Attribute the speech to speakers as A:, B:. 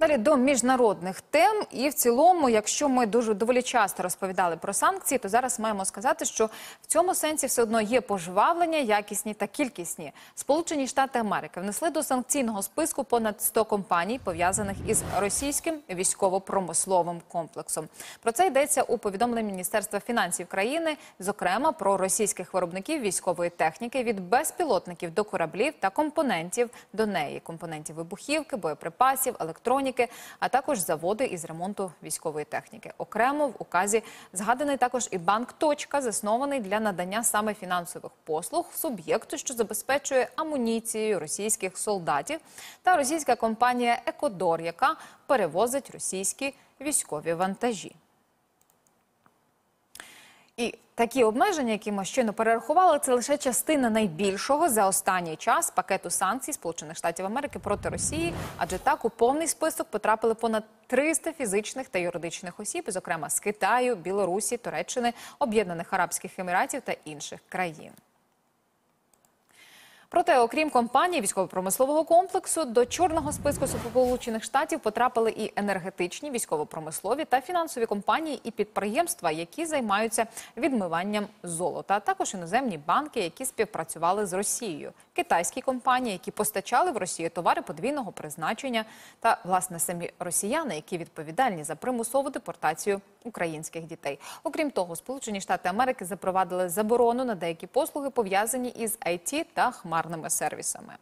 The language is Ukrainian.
A: Далі до міжнародних тем, і в цілому, якщо ми дуже доволі часто розповідали про санкції, то зараз маємо сказати, що в цьому сенсі все одно є пожвавлення, якісні та кількісні. Сполучені Штати Америки внесли до санкційного списку понад 100 компаній, пов'язаних із російським військово-промисловим комплексом. Про це йдеться у повідомленні Міністерства фінансів країни, зокрема про російських виробників військової техніки від безпілотників до кораблів та компонентів до неї, компонентів вибухівки, боєприпасів, електроніки, а також заводи із ремонту військової техніки. Окремо в указі згаданий також і банк «Точка», заснований для надання саме фінансових послуг суб'єкту, що забезпечує амуніцією російських солдатів, та російська компанія Екодор, яка перевозить російські військові вантажі. Такі обмеження, які ми щойно перерахували, це лише частина найбільшого за останній час пакету санкцій Сполучених Штатів Америки проти Росії, адже так у повний список потрапили понад 300 фізичних та юридичних осіб, зокрема з Китаю, Білорусі, Туреччини, Об'єднаних Арабських Еміратів та інших країн. Проте, окрім компаній військово-промислового комплексу, до чорного списку Сполучених Штатів потрапили і енергетичні, військово-промислові та фінансові компанії і підприємства, які займаються відмиванням золота, також іноземні банки, які співпрацювали з Росією, китайські компанії, які постачали в Росію товари подвійного призначення, та власне самі росіяни, які відповідальні за примусову депортацію українських дітей. Окрім того, Сполучені Штати Америки запровадили заборону на деякі послуги, пов'язані із IT та хмарними сервісами.